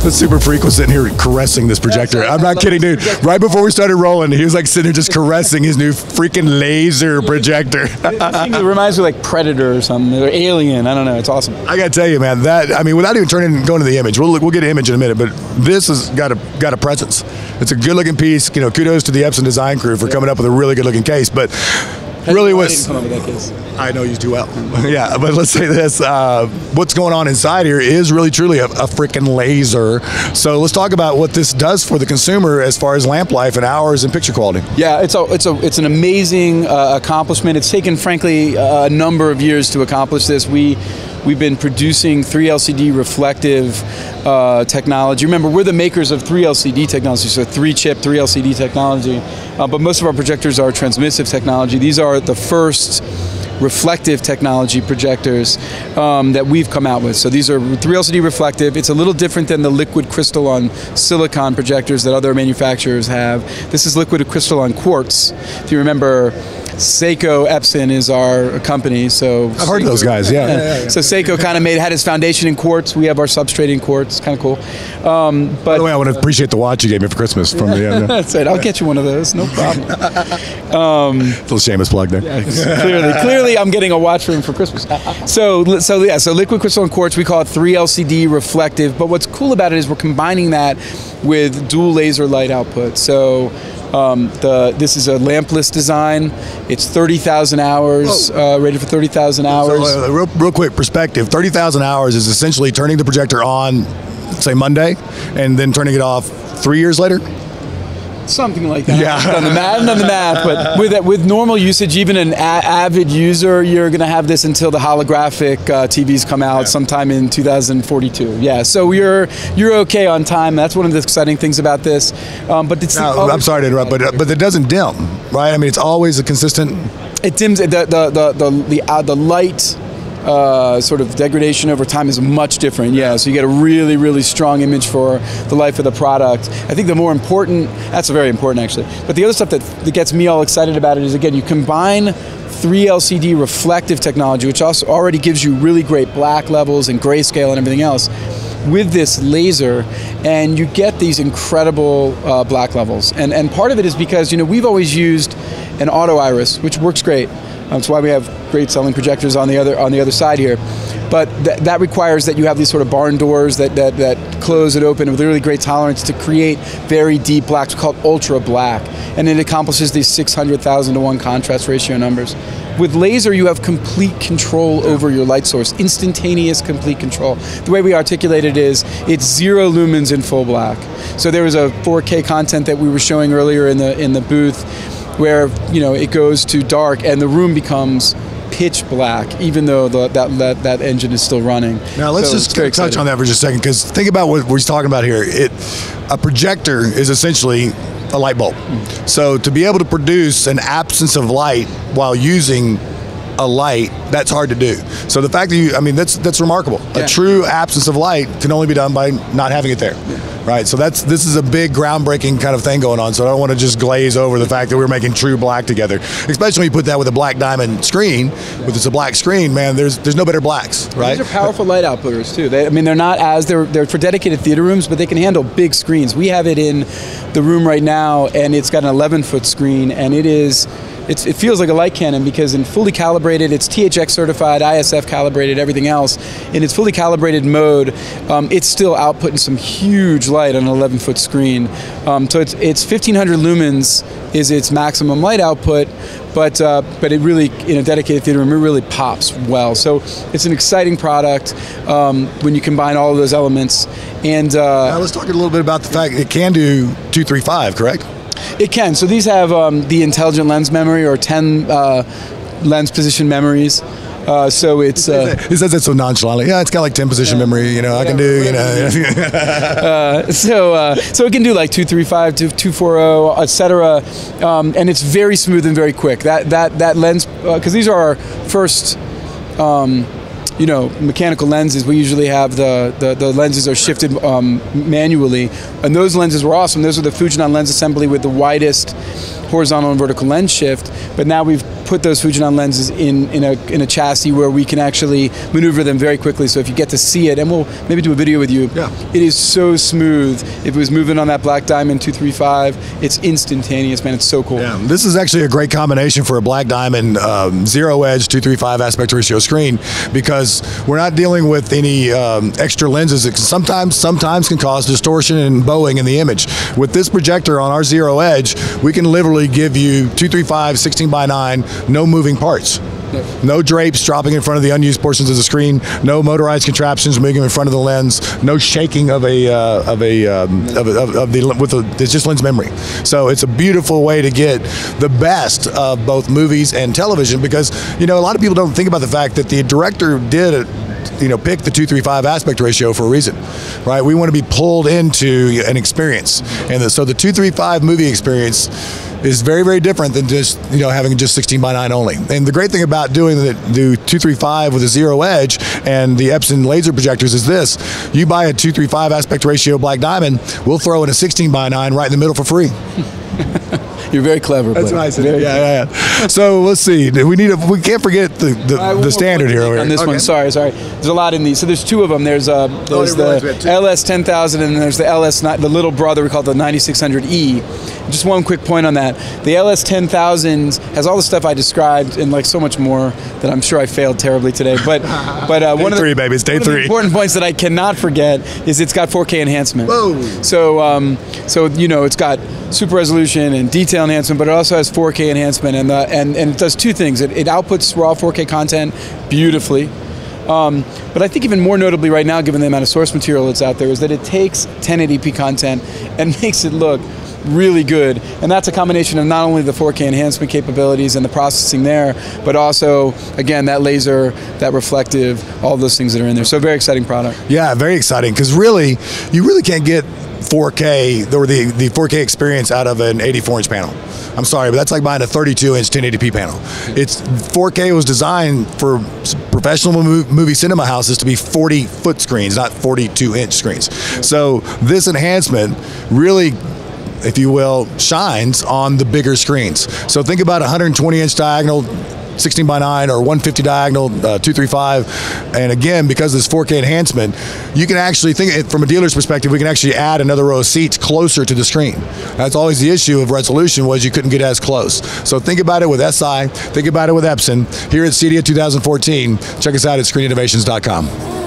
The super freak was sitting here caressing this projector. I'm not kidding, dude. Right before we started rolling, he was like sitting there just caressing his new freaking laser projector. it reminds me of like Predator or something, or Alien. I don't know. It's awesome. I gotta tell you, man. That I mean, without even turning going to the image, we'll we'll get an image in a minute, but this has got a got a presence. It's a good looking piece. You know, kudos to the Epson design crew for coming up with a really good looking case, but. Really I was. didn't come up with that case. I know you do well. yeah, but let's say this: uh, what's going on inside here is really truly a, a freaking laser. So let's talk about what this does for the consumer as far as lamp life and hours and picture quality. Yeah, it's a it's a it's an amazing uh, accomplishment. It's taken, frankly, a number of years to accomplish this. We we've been producing 3 LCD reflective uh, technology. Remember, we're the makers of 3 LCD technology, so three chip, 3 LCD technology. Uh, but most of our projectors are transmissive technology. These are the first reflective technology projectors um, that we've come out with. So these are 3LCD reflective. It's a little different than the liquid crystal on silicon projectors that other manufacturers have. This is liquid crystal on quartz. If you remember, Seiko Epson is our company, so I've heard of those guys. Yeah. yeah, yeah, yeah. So Seiko kind of made had his foundation in quartz. We have our substrate in quartz. Kind of cool. Um, but By the way, I want to appreciate the watch you gave me for Christmas from the. Uh, that's it. I'll get you one of those. No problem. um, little shameless plug there. clearly, clearly, I'm getting a watch for him for Christmas. So, so yeah, so liquid crystal and quartz. We call it 3 LCD reflective. But what's cool about it is we're combining that with dual laser light output. So. Um, the, this is a lampless design. It's 30,000 hours, uh, rated for 30,000 hours. So, uh, real, real quick perspective 30,000 hours is essentially turning the projector on, say, Monday, and then turning it off three years later? Something like that. Yeah. on the math, on the math, but with with normal usage, even an a- avid user, you're going to have this until the holographic uh, TVs come out yeah. sometime in 2042. Yeah, so you're you're okay on time. That's one of the exciting things about this. Um, but it's now, I'm sorry to interrupt, but but it doesn't dim, right? I mean, it's always a consistent. It dims the the the the the, uh, the light uh, sort of degradation over time is much different. Yeah, so you get a really, really strong image for the life of the product. I think the more important, that's very important actually, but the other stuff that, that gets me all excited about it is again, you combine 3 LCD reflective technology, which also already gives you really great black levels and grayscale and everything else, with this laser, and you get these incredible uh, black levels. And, and part of it is because you know we've always used an auto iris, which works great. Um, That's why we have great selling projectors on the other on the other side here. But th- that requires that you have these sort of barn doors that, that, that close and open with really great tolerance to create very deep blacks called ultra black. And it accomplishes these 600,000 to 1 contrast ratio numbers. With laser, you have complete control over your light source, instantaneous complete control. The way we articulate it is it's zero lumens in full black. So there was a 4K content that we were showing earlier in the in the booth where you know it goes to dark and the room becomes pitch black, even though the, that, that that engine is still running. Now let's So just touch exciting. on that for just a second, because think about what we're talking about here. It a projector is essentially a light bulb. Mm. So to be able to produce an absence of light while using a light, that's hard to do. So the fact that you, I mean, that's that's remarkable. Yeah. A true absence of light can only be done by not having it there, right? So that's this is a big groundbreaking kind of thing going on. So I don't want to just glaze over the fact that we're making true black together, especially when you put that with a black diamond screen. With it's a black screen, man, there's there's no better blacks, right? These are powerful light outputters too. They, I mean, they're not as they're they're for dedicated theater rooms, but they can handle big screens. We have it in the room right now, and it's got an 11 foot screen, and it is. It feels like a light cannon because in fully calibrated, it's THX certified, ISF calibrated, everything else. In its fully calibrated mode, um, it's still outputting some huge light on an 11 foot screen. Um, so it's, it's 1500 lumens is its maximum light output, but uh, but it really in a dedicated theater room it really pops well. So it's an exciting product um, when you combine all of those elements. And uh, Now let's talk a little bit about the fact it can do 235, correct? It can. So these have um, the intelligent lens memory or 10 uh, lens position memories. Uh, so it's uh, He says it so nonchalantly. Yeah, it's got like 10 position memory, you know, I can do, you know. so uh, so it can do like 235 to 240 etc um, and it's very smooth and very quick that that that lens because these are our first um, you know mechanical lenses we usually have the the, the lenses are shifted um, manually. And those lenses were awesome. Those are the Fujinon lens assembly with the widest horizontal and vertical lens shift but now we've put those Fujinon lenses in, in, a, in a chassis where we can actually maneuver them very quickly. So if you get to see it, and we'll maybe do a video with you, Yeah. it is so smooth. If it was moving on that Black Diamond 235, it's instantaneous, man. It's so cool. Yeah, this is actually a great combination for a black diamond um, zero edge 235 aspect ratio screen because we're not dealing with any um, extra lenses that sometimes sometimes can cause distortion and bowing in the image. With this projector on our zero edge, we can literally give you 235 16 by 9 no moving parts. No drapes dropping in front of the unused portions of the screen. No motorized contraptions moving in front of the lens. No shaking of a uh, of a um, of, of, of the with the it's just lens memory. So it's a beautiful way to get the best of both movies and television because you know a lot of people don't think about the fact that the director did it you know pick the 235 aspect ratio for a reason right we want to be pulled into an experience and the, so the 235 movie experience is very very different than just you know having just 16 by 9 only. And the great thing about doing the, the 235 with a zero edge and the epson laser projectors is this. You buy a 235 aspect ratio black diamond we'll throw in a 16 by 9 right in the middle for free You're very clever. that's Blake. what I said. Yeah, yeah, yeah. So let's see. We need. A, we can't forget the the, right, the standard here. to make over on this one. Sorry, sorry. There's a lot in these. So there's two of them. There's uh, there's we had the. LS 10000 and there's the LS the little brother we call it the 9600E. Just one quick point on that. The LS 10000 has all the stuff I described and like so much more that I'm sure I failed terribly today. But but uh, one of the, three, baby. It's day one of the three. important points that I cannot forget is it's got 4K enhancement. Whoa. So um, so you know it's got super resolution and detail enhancement, but it also has 4K enhancement and uh, and and it does two things. It, it outputs raw 4K content beautifully. Um, but I think even more notably right now, given the amount of source material that's out there, is that it takes 1080p content and makes it look really good. And that's a combination of not only the 4K enhancement capabilities and the processing there, but also, again, that laser, that reflective, all those things that are in there. So very exciting product. Yeah, very exciting because really, you really can't get 4K or the, the 4K experience out of an 84 inch panel. I'm sorry, but that's like buying a 32 inch 1080p panel. It's 4K was designed for professional movie cinema houses to be 40 foot screens, not 42 inch screens. So this enhancement really if you will, shines on the bigger screens. So think about 120 inch diagonal 16 by 9 or 150 diagonal uh, 235 and again because of this 4k enhancement you can actually think from a dealer's perspective we can actually add another row of seats closer to the screen. That's always the issue of resolution was you couldn't get as close. So think about it with si think about it with epson here at cedia 2014 check us out at screeninnovations.com